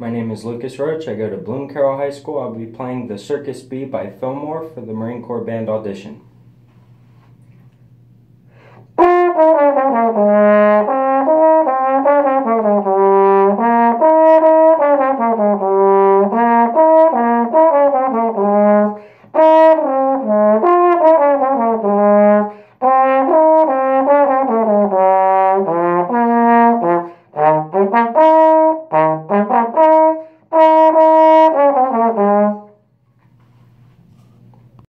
My name is Lucas Roach. I go to Bloom Carroll High School. I'll be playing the Circus Bee by Fillmore for the Marine Corps Band audition. Thank you.